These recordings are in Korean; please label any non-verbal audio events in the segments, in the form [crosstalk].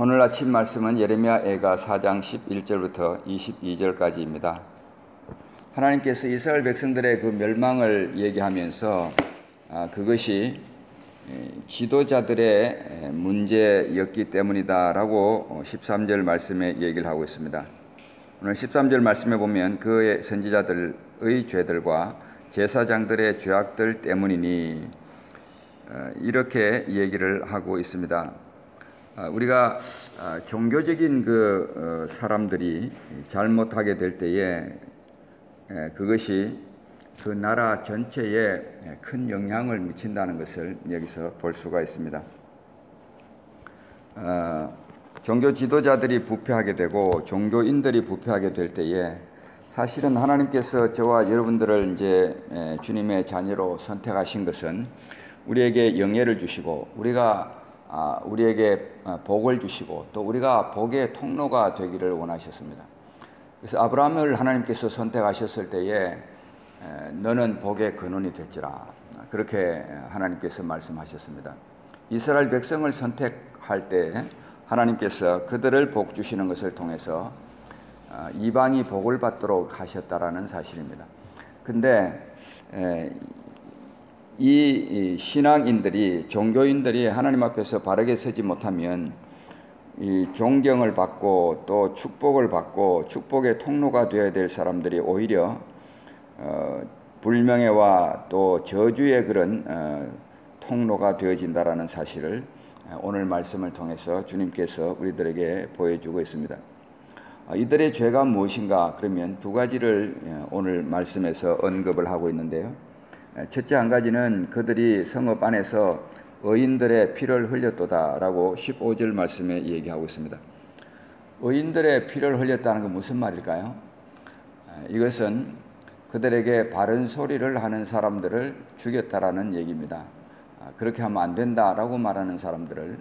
오늘 아침 말씀은 예레미야 애가 4장 11절부터 22절까지입니다. 하나님께서 이스라엘 백성들의 그 멸망을 얘기하면서 아, 그것이 지도자들의 문제였기 때문이다라고 13절 말씀에 얘기를 하고 있습니다. 오늘 13절 말씀에 보면 그의 선지자들의 죄들과 제사장들의 죄악들 때문이니 어, 이렇게 얘기를 하고 있습니다. 아, 우리가 아, 종교적인 그 어, 사람들이 잘못하게 될 때에 그것이 그 나라 전체에 큰 영향을 미친다는 것을 여기서 볼 수가 있습니다. 아, 종교 지도자들이 부패하게 되고 종교인들이 부패하게 될 때에 사실은 하나님께서 저와 여러분들을 이제 주님의 자녀로 선택하신 것은 우리에게 영예를 주시고 우리가 아, 우리에게 어, 복을 주시고 또 우리가 복의 통로가 되기를 원하셨습니다. 그래서 아브라함을 하나님께서 선택하셨을 때에 너는 복의 근원이 될지라 그렇게 하나님께서 말씀하셨습니다. 이스라엘 백성을 선택할 때 하나님께서 그들을 복 주시는 것을 통해서 어, 이방이 복을 받도록 하셨다라는 사실입니다. 근데 이 신앙인들이 종교인들이 하나님 앞에서 바르게 서지 못하면 이 존경을 받고 또 축복을 받고 축복의 통로가 되어야 될 사람들이 오히려 어, 불명예와 또 저주의 그런 어, 통로가 되어진다라는 사실을 오늘 말씀을 통해서 주님께서 우리들에게 보여주고 있습니다. 어, 이들의 죄가 무엇인가? 그러면 두 가지를 어, 오늘 말씀에서 언급을 하고 있는데요. 첫째 한 가지는 그들이 성읍 안에서 의인들의 피를 흘렸도다라고 15절 말씀에 얘기하고 있습니다. 의인들의 피를 흘렸다는 건 무슨 말일까요? 이것은 그들에게 바른 소리를 하는 사람들을 죽였다라는 얘기입니다. 아, 그렇게 하면 안 된다라고 말하는 사람들을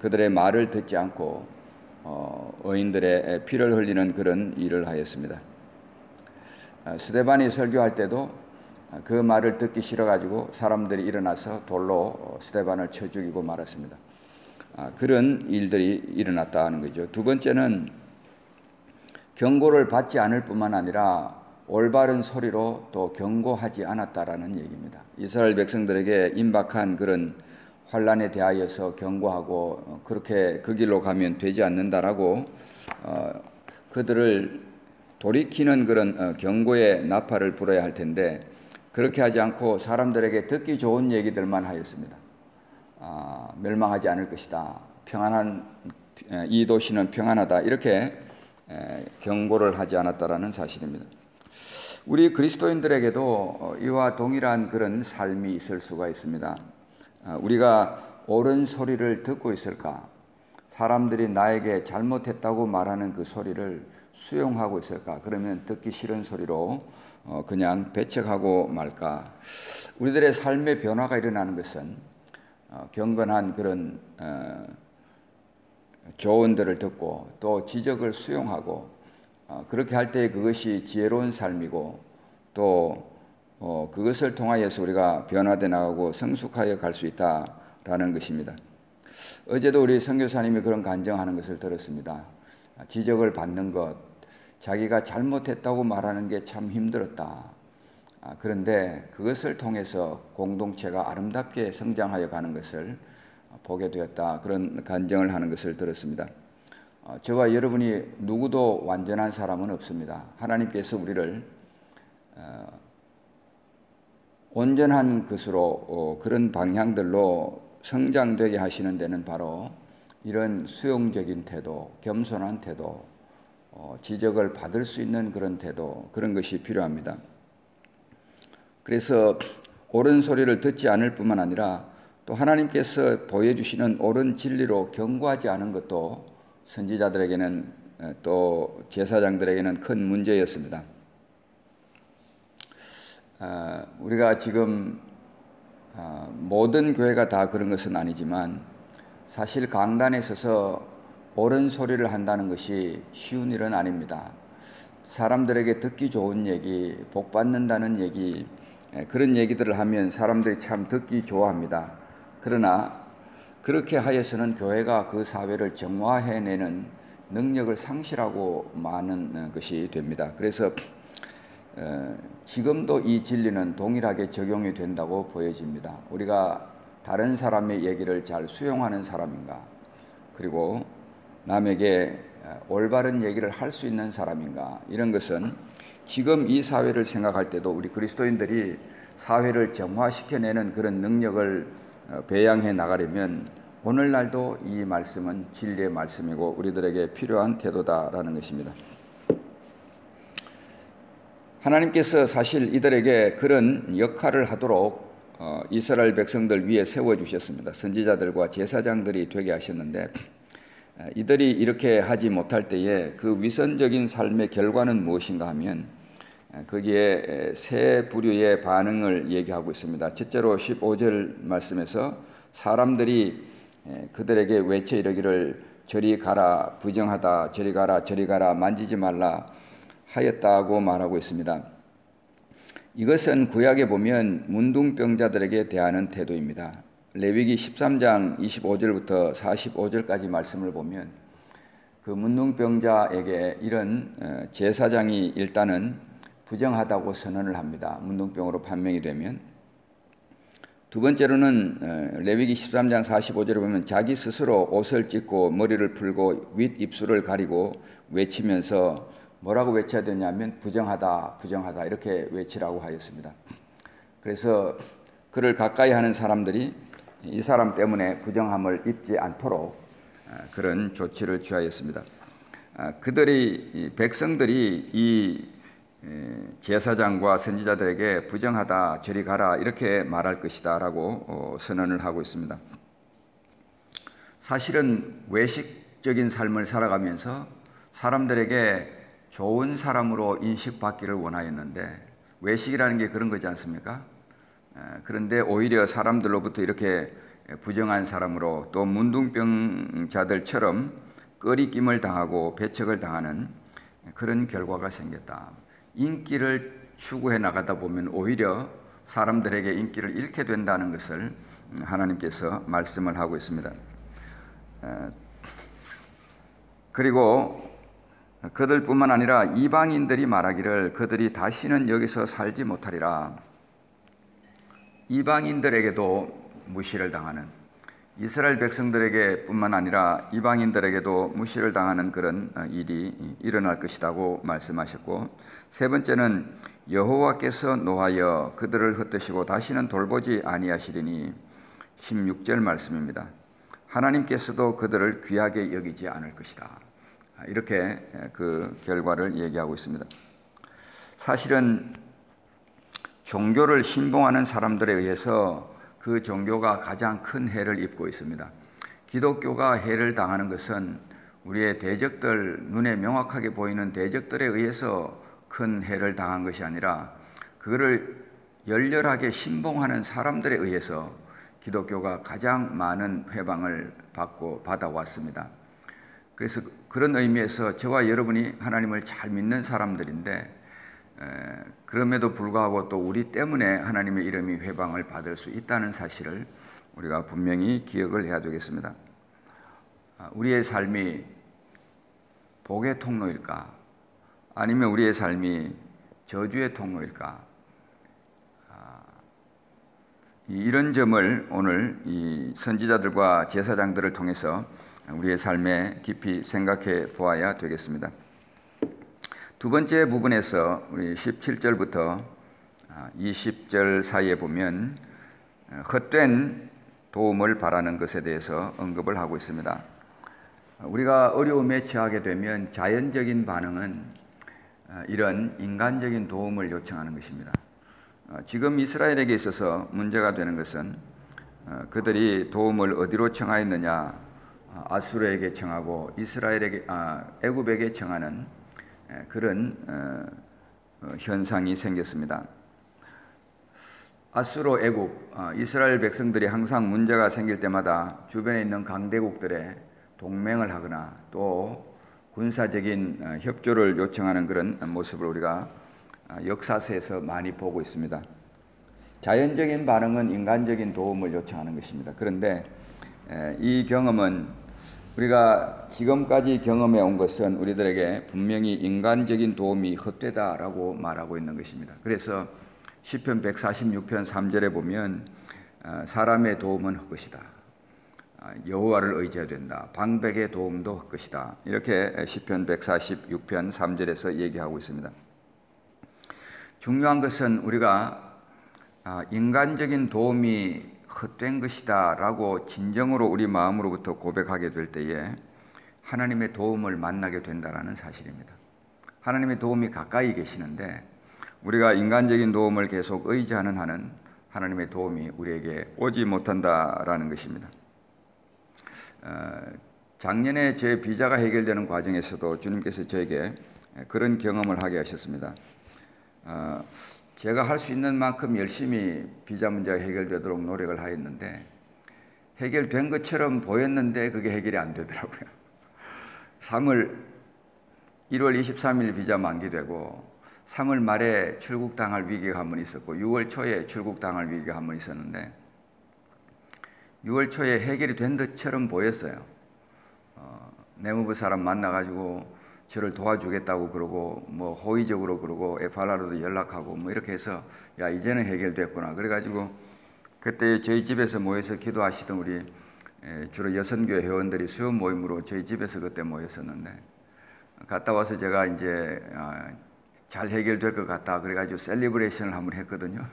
그들의 말을 듣지 않고 어, 의인들의 피를 흘리는 그런 일을 하였습니다. 아, 스데반이 설교할 때도 그 말을 듣기 싫어가지고 사람들이 일어나서 돌로 스테반을 쳐 죽이고 말았습니다. 아, 그런 일들이 일어났다는 거죠. 두 번째는 경고를 받지 않을 뿐만 아니라 올바른 소리로 또 경고하지 않았다라는 얘기입니다. 이스라엘 백성들에게 임박한 그런 환란에 대하여서 경고하고 그렇게 그 길로 가면 되지 않는다라고 어, 그들을 돌이키는 그런 어, 경고의 나팔을 불어야 할 텐데 그렇게 하지 않고 사람들에게 듣기 좋은 얘기들만 하였습니다. 아, 멸망하지 않을 것이다. 평안한 이 도시는 평안하다. 이렇게 경고를 하지 않았다라는 사실입니다. 우리 그리스도인들에게도 어, 이와 동일한 그런 삶이 있을 수가 있습니다. 아, 우리가 옳은 소리를 듣고 있을까? 사람들이 나에게 잘못했다고 말하는 그 소리를 수용하고 있을까? 그러면 듣기 싫은 소리로 어, 그냥 배척하고 말까. 우리들의 삶의 변화가 일어나는 것은 어, 경건한 그런 어, 조언들을 듣고 또 지적을 수용하고 그렇게 할 때 그것이 지혜로운 삶이고 또 그것을 통하여서 우리가 변화돼 나가고 성숙하여 갈 수 있다라는 것입니다. 어제도 우리 선교사님이 그런 간증하는 것을 들었습니다. 지적을 받는 것, 자기가 잘못했다고 말하는 게 참 힘들었다. 아, 그런데 그것을 통해서 공동체가 아름답게 성장하여 가는 것을 보게 되었다. 그런 간증을 하는 것을 들었습니다. 어, 저와 여러분이 누구도 완전한 사람은 없습니다. 하나님께서 우리를 어, 온전한 것으로 어, 그런 방향들로 성장되게 하시는 데는 바로 이런 수용적인 태도, 겸손한 태도, 어, 지적을 받을 수 있는 그런 태도, 그런 것이 필요합니다. 그래서 옳은 소리를 듣지 않을 뿐만 아니라 또 하나님께서 보여주시는 옳은 진리로 경고하지 않은 것도 선지자들에게는 또 제사장들에게는 큰 문제였습니다. 아, 우리가 지금 아, 모든 교회가 다 그런 것은 아니지만 사실 강단에 서서 옳은 소리를 한다는 것이 쉬운 일은 아닙니다. 사람들에게 듣기 좋은 얘기, 복 받는다는 얘기, 예, 그런 얘기들을 하면 사람들이 참 듣기 좋아합니다. 그러나 그렇게 하여서는 교회가 그 사회를 정화해내는 능력을 상실하고 마는 것이 됩니다. 그래서 어, 지금도 이 진리는 동일하게 적용이 된다고 보여집니다. 우리가 다른 사람의 얘기를 잘 수용하는 사람인가, 그리고 남에게 어, 올바른 얘기를 할 수 있는 사람인가, 이런 것은 지금 이 사회를 생각할 때도 우리 그리스도인들이 사회를 정화시켜내는 그런 능력을 어, 배양해 나가려면 오늘날도 이 말씀은 진리의 말씀이고 우리들에게 필요한 태도다라는 것입니다. 하나님께서 사실 이들에게 그런 역할을 하도록 어, 이스라엘 백성들 위에 세워 주셨습니다. 선지자들과 제사장들이 되게 하셨는데 이들이 이렇게 하지 못할 때에 그 위선적인 삶의 결과는 무엇인가 하면 거기에 세 부류의 반응을 얘기하고 있습니다. 첫째로 15절 말씀에서 사람들이 그들에게 외쳐 이르기를 저리 가라 부정하다 저리 가라 저리 가라 만지지 말라 하였다고 말하고 있습니다. 이것은 구약에 보면 문둥병자들에게 대하는 태도입니다. 레위기 13장 25절부터 45절까지 말씀을 보면 그 문둥병자에게 이런 어, 제사장이 일단은 부정하다고 선언을 합니다. 문둥병으로 판명이 되면 두 번째로는 어, 레위기 13장 45절에 보면 자기 스스로 옷을 찢고 머리를 풀고 윗 입술을 가리고 외치면서 뭐라고 외쳐야 되냐면 부정하다, 부정하다 이렇게 외치라고 하였습니다. 그래서 그를 가까이 하는 사람들이 이 사람 때문에 부정함을 입지 않도록 아, 그런 조치를 취하였습니다. 아, 그들이 백성들이 이 제사장과 선지자들에게 부정하다 저리 가라 이렇게 말할 것이다라고 어, 선언을 하고 있습니다. 사실은 외식적인 삶을 살아가면서 사람들에게 좋은 사람으로 인식받기를 원하였는데 외식이라는 게 그런 거지 않습니까? 그런데 오히려 사람들로부터 이렇게 부정한 사람으로 또 문둥병자들처럼 꺼리낌을 당하고 배척을 당하는 그런 결과가 생겼다. 인기를 추구해 나가다 보면 오히려 사람들에게 인기를 잃게 된다는 것을 하나님께서 말씀을 하고 있습니다. 그리고 그들뿐만 아니라 이방인들이 말하기를 그들이 다시는 여기서 살지 못하리라. 이방인들에게도 무시를 당하는 이스라엘 백성들에게뿐만 아니라 이방인들에게도 무시를 당하는 그런 일이 일어날 것이라고 말씀하셨고 세 번째는 여호와께서 노하여 그들을 흩으시고 다시는 돌보지 아니하시리니 16절 말씀입니다. 하나님께서도 그들을 귀하게 여기지 않을 것이다. 이렇게 그 결과를 얘기하고 있습니다. 사실은 종교를 신봉하는 사람들에 의해서 그 종교가 가장 큰 해를 입고 있습니다. 기독교가 해를 당하는 것은 우리의 대적들, 눈에 명확하게 보이는 대적들에 의해서 큰 해를 당한 것이 아니라 그거를 열렬하게 신봉하는 사람들에 의해서 기독교가 가장 많은 회방을 받고 받아왔습니다. 그래서 그런 의미에서 저와 여러분이 하나님을 잘 믿는 사람들인데 그럼에도 불구하고 또 우리 때문에 하나님의 이름이 회방을 받을 수 있다는 사실을 우리가 분명히 기억을 해야 되겠습니다. 아, 우리의 삶이 복의 통로일까? 아니면 우리의 삶이 저주의 통로일까? 아, 이런 점을 오늘 이 선지자들과 제사장들을 통해서 우리의 삶에 깊이 생각해 보아야 되겠습니다. 두 번째 부분에서 우리 17절부터 20절 아, 사이에 보면 어, 헛된 도움을 바라는 것에 대해서 언급을 하고 있습니다. 우리가 어려움에 처하게 되면 자연적인 반응은 어, 이런 인간적인 도움을 요청하는 것입니다. 어, 지금 이스라엘에게 있어서 문제가 되는 것은 그들이 도움을 어디로 청하였느냐 아수르에게 청하고 이스라엘에게 아, 애굽에게 청하는 그런 어, 어, 현상이 생겼습니다. 아수로 애국 어, 이스라엘 백성들이 항상 문제가 생길 때마다 주변에 있는 강대국들의 동맹을 하거나 또 군사적인 협조를 요청하는 그런 모습을 우리가 역사서에서 많이 보고 있습니다. 자연적인 반응은 인간적인 도움을 요청하는 것입니다. 그런데 에, 이 경험은 우리가 지금까지 경험해 온 것은 우리들에게 분명히 인간적인 도움이 헛되다라고 말하고 있는 것입니다. 그래서 시편 146편 3절에 보면 어, 사람의 도움은 헛것이다. 아, 여호와를 의지해야 된다. 방백의 도움도 헛것이다. 이렇게 시편 146편 3절에서 얘기하고 있습니다. 중요한 것은 우리가 아, 인간적인 도움이 헛된 것이다 라고 진정으로 우리 마음으로부터 고백하게 될 때에 하나님의 도움을 만나게 된다라는 사실입니다. 하나님의 도움이 가까이 계시는데 우리가 인간적인 도움을 계속 의지하는 한은 하나님의 도움이 우리에게 오지 못한다라는 것입니다. 어, 작년에 제 비자가 해결되는 과정에서도 주님께서 저에게 그런 경험을 하게 하셨습니다. 어, 제가 할 수 있는 만큼 열심히 비자 문제가 해결되도록 노력을 하였는데 해결된 것처럼 보였는데 그게 해결이 안 되더라고요. 3월 1월 23일 비자 만기되고 3월 말에 출국당할 위기가 한 번 있었고 6월 초에 출국당할 위기가 한 번 있었는데 6월 초에 해결이 된 듯처럼 보였어요. 어, 내무부 사람 만나가지고 저를 도와주겠다고 그러고 뭐 호의적으로 그러고 에팔라로도 연락하고 뭐 이렇게 해서 야 이제는 해결됐구나 그래가지고 그때 저희 집에서 모여서 기도하시던 우리 주로 여선교회 회원들이 수요 모임으로 저희 집에서 그때 모였었는데 갔다 와서 제가 이제 아, 잘 해결될 것 같다 그래가지고 셀리브레이션을 한번 했거든요.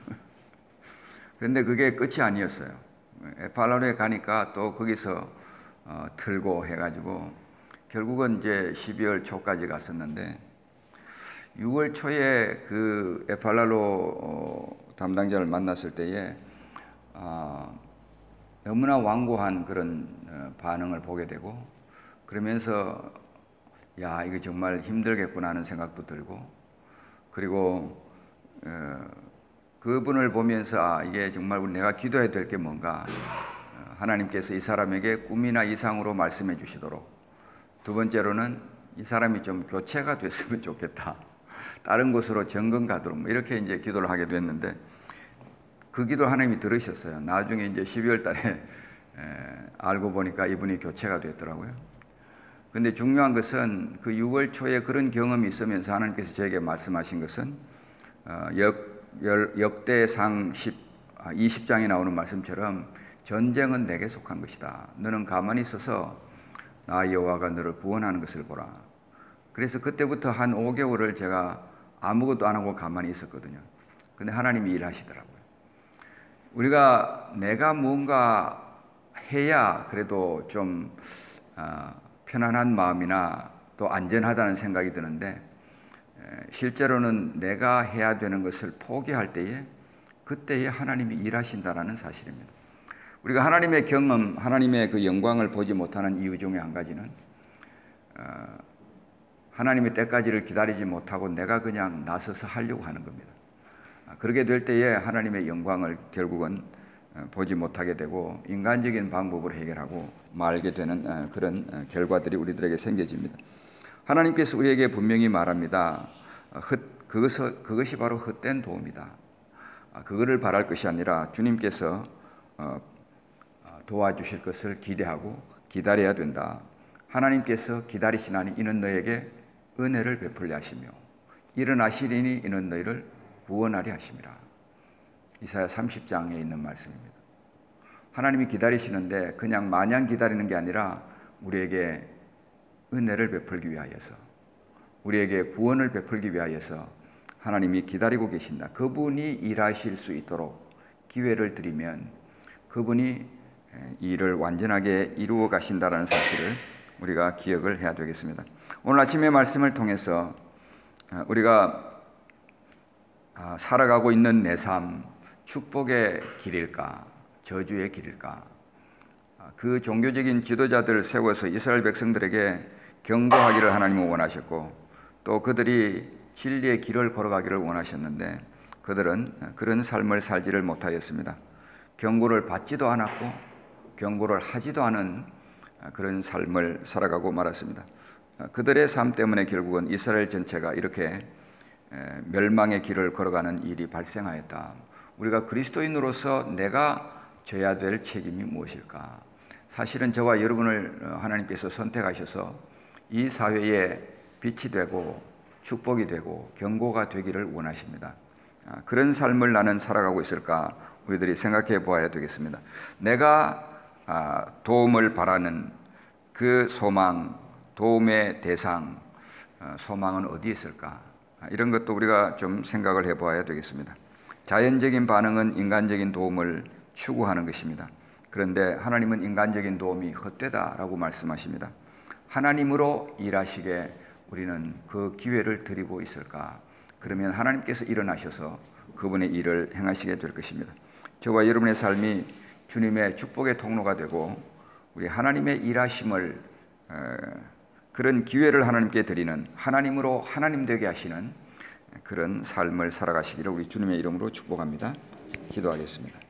[laughs] 그런데 그게 끝이 아니었어요. 에팔라로에 가니까 또 거기서 어, 틀고 해가지고 결국은 이제 12월 초까지 갔었는데 6월 초에 그 에팔랄로 어, 담당자를 만났을 때에 어, 너무나 완고한 그런 어, 반응을 보게 되고 그러면서 야 이거 정말 힘들겠구나 하는 생각도 들고 그리고 어, 그분을 보면서 아 이게 정말 내가 기도해야 될 게 뭔가 어, 하나님께서 이 사람에게 꿈이나 이상으로 말씀해 주시도록 두 번째로는 이 사람이 좀 교체가 됐으면 좋겠다. 다른 곳으로 정건 가도록 뭐 이렇게 이제 기도를 하게 됐는데 그 기도 하나님이 들으셨어요. 나중에 이제 12월 달에 에, 알고 보니까 이분이 교체가 됐더라고요. 근데 중요한 것은 그 6월 초에 그런 경험이 있으면서 하나님께서 저에게 말씀하신 것은 어, 역, 역대상 10, 20장에 아, 나오는 말씀처럼 전쟁은 내게 속한 것이다. 너는 가만히 있어서 나 여호와가 너를 구원하는 것을 보라. 그래서 그때부터 한 5개월을 제가 아무것도 안 하고 가만히 있었거든요. 근데 하나님이 일하시더라고요. 우리가 내가 뭔가 해야 그래도 좀 어, 편안한 마음이나 또 안전하다는 생각이 드는데 실제로는 내가 해야 되는 것을 포기할 때에 그때에 하나님이 일하신다라는 사실입니다. 우리가 하나님의 경험, 하나님의 그 영광을 보지 못하는 이유 중에 한 가지는 어, 하나님의 때까지를 기다리지 못하고 내가 그냥 나서서 하려고 하는 겁니다. 아, 그렇게 될 때에 하나님의 영광을 결국은 어, 보지 못하게 되고 인간적인 방법으로 해결하고 말게 되는 어, 그런 결과들이 우리들에게 생겨집니다. 하나님께서 우리에게 분명히 말합니다. 그것, 그것이 바로 헛된 도움이다. 아, 그거를 바랄 것이 아니라 주님께서 도와주실 것을 기대하고 기다려야 된다. 하나님께서 기다리시나니 이는 너에게 은혜를 베풀려 하시며 일어나시리니 이는 너희를 구원하리 하심이라. 이사야 30장에 있는 말씀입니다. 하나님이 기다리시는데 그냥 마냥 기다리는 게 아니라 우리에게 은혜를 베풀기 위하여서 우리에게 구원을 베풀기 위하여서 하나님이 기다리고 계신다. 그분이 일하실 수 있도록 기회를 드리면 그분이 일을 완전하게 이루어 가신다라는 사실을 우리가 기억을 해야 되겠습니다. 오늘 아침의 말씀을 통해서 어, 우리가 아, 살아가고 있는 내 삶, 축복의 길일까, 저주의 길일까? 아, 그 종교적인 지도자들을 세워서 이스라엘 백성들에게 경고하기를 하나님은 원하셨고, 또 그들이 진리의 길을 걸어가기를 원하셨는데, 그들은 그런 삶을 살지를 못하였습니다. 경고를 받지도 않았고, 경고를 하지도 않은 그런 삶을 살아가고 말았습니다. 그들의 삶 때문에 결국은 이스라엘 전체가 이렇게 멸망의 길을 걸어가는 일이 발생하였다. 우리가 그리스도인으로서 내가 져야 될 책임이 무엇일까? 사실은 저와 여러분을 어, 하나님께서 선택하셔서 이 사회에 빛이 되고 축복이 되고 경고가 되기를 원하십니다. 아, 그런 삶을 나는 살아가고 있을까 우리들이 생각해 보아야 되겠습니다. 내가 아, 도움을 바라는 그 소망, 도움의 대상, 어, 소망은 어디 있을까? 아, 이런 것도 우리가 좀 생각을 해 보아야 되겠습니다. 자연적인 반응은 인간적인 도움을 추구하는 것입니다. 그런데 하나님은 인간적인 도움이 헛되다라고 말씀하십니다. 하나님으로 일하시게 우리는 그 기회를 드리고 있을까? 그러면 하나님께서 일어나셔서 그분의 일을 행하시게 될 것입니다. 저와 여러분의 삶이 주님의 축복의 통로가 되고 우리 하나님의 일하심을 그런 기회를 하나님께 드리는 하나님으로 하나님 되게 하시는 그런 삶을 살아가시기를 우리 주님의 이름으로 축복합니다. 기도하겠습니다.